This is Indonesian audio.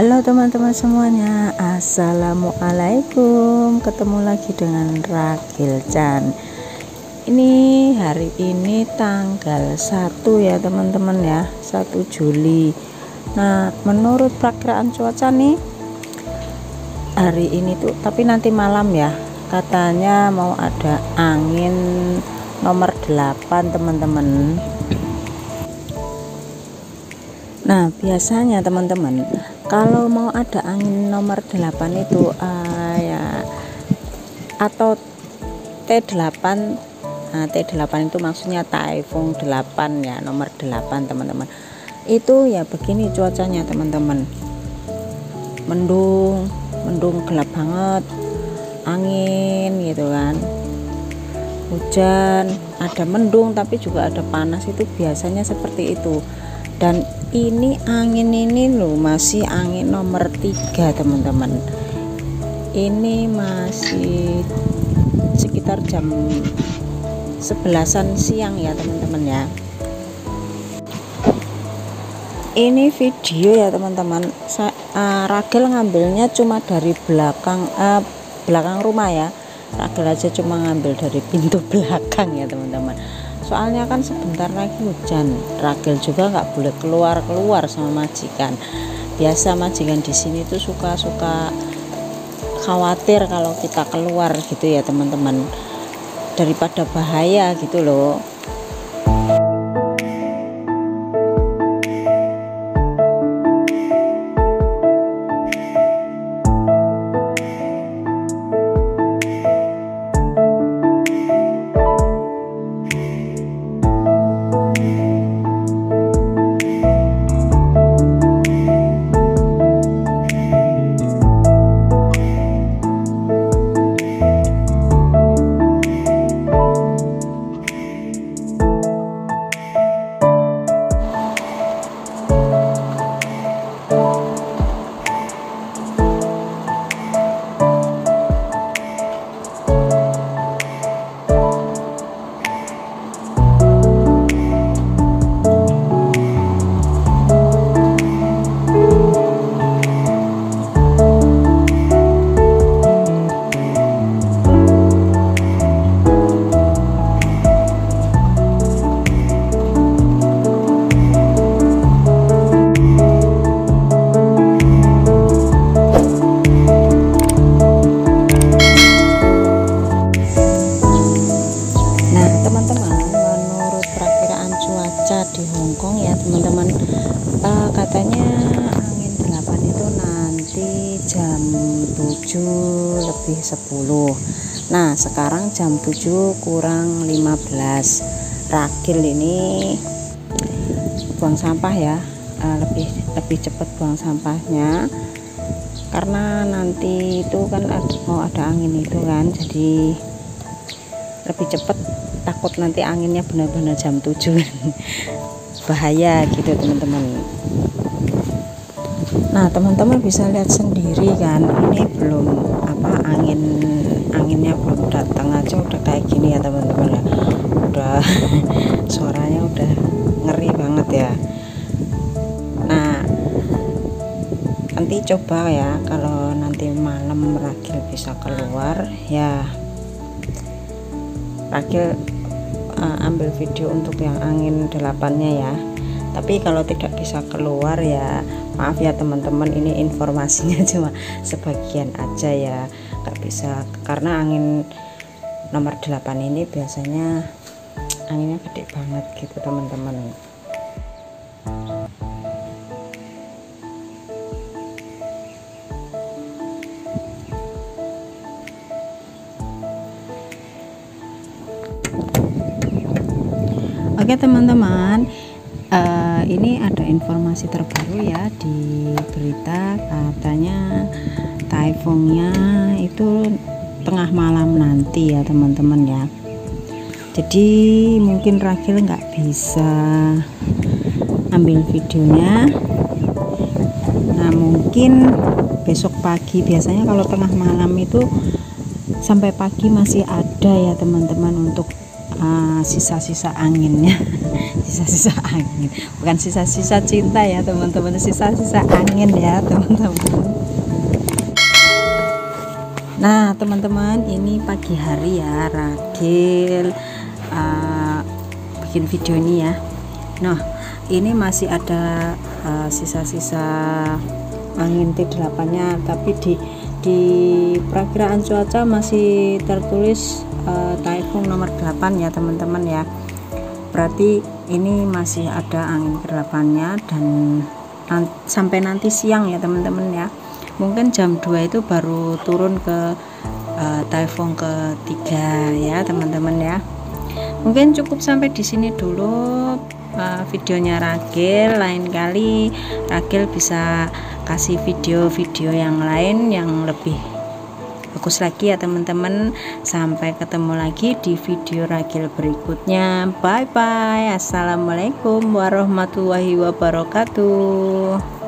Halo teman-teman semuanya Assalamualaikum. Ketemu lagi dengan Ragil Chan. Ini hari ini tanggal 1 ya teman-teman ya 1 Juli. Nah menurut perkiraan cuaca nih Hari ini tuh tapi nanti malam ya Katanya mau ada angin nomor 8 teman-teman. Nah, biasanya teman-teman, kalau mau ada angin nomor 8 itu uh, ya atau T8 nah, T8 itu maksudnya typhoon 8 ya, nomor 8 teman-teman. Itu ya begini cuacanya teman-teman. Mendung, mendung gelap banget. Angin gitu kan. Hujan, ada mendung tapi juga ada panas itu biasanya seperti itu. Dan ini angin ini loh masih angin nomor tiga teman-teman. Ini masih sekitar jam sebelasan siang ya teman-teman ya. Ini video ya teman-teman. Uh, Ragel ngambilnya cuma dari belakang uh, belakang rumah ya. Ragel aja cuma ngambil dari pintu belakang ya teman-teman soalnya kan sebentar lagi hujan. Ragil juga nggak boleh keluar-keluar sama majikan. Biasa majikan di sini tuh suka-suka khawatir kalau kita keluar gitu ya teman-teman. Daripada bahaya gitu loh jam 7 lebih 10 nah sekarang jam 7 kurang 15 ragil ini buang sampah ya. Uh, lebih lebih cepat buang sampahnya. Karena nanti itu kan mau ada angin itu kan jadi lebih cepat. Takut nanti anginnya benar-benar jam 7 bahaya gitu teman-teman nah teman-teman bisa lihat sendiri kan ini belum apa angin anginnya belum datang aja udah kayak gini ya teman-teman ya. Udah suaranya udah ngeri banget ya. Nah nanti coba ya kalau nanti malam Ragil bisa keluar ya. Ragil uh, ambil video untuk yang angin delapannya ya tapi kalau tidak bisa keluar ya maaf ya teman-teman ini informasinya cuma sebagian aja ya. Nggak bisa karena angin nomor 8 ini biasanya anginnya gede banget gitu teman-teman. Oke teman-teman uh, ini ada informasi terbaru ya di berita katanya typhoonnya itu tengah malam nanti ya teman-teman ya. Jadi mungkin Ragil nggak bisa ambil videonya. Nah mungkin besok pagi biasanya kalau tengah malam itu sampai pagi masih ada ya teman-teman untuk uh, sisa-sisa anginnya. Sisa-sisa angin. Bukan sisa-sisa cinta ya teman-teman. Sisa-sisa angin ya teman-teman. Nah teman-teman ini pagi hari ya Ragil uh, bikin video ini ya. Nah ini masih ada sisa-sisa uh, angin T8 nya tapi di di perakiraan cuaca masih tertulis uh, typhoon nomor 8 ya teman-teman ya. Berarti ini masih ada angin ke-8 dan nan sampai nanti siang ya teman-teman ya. Mungkin jam 2 itu baru turun ke uh, typhoon ketiga ya teman-teman ya. Mungkin cukup sampai di sini dulu uh, videonya Ragil. Lain kali Ragil bisa kasih video-video yang lain yang lebih bagus lagi ya teman-teman. Sampai ketemu lagi di video ragil berikutnya. Bye bye assalamualaikum warahmatullahi wabarakatuh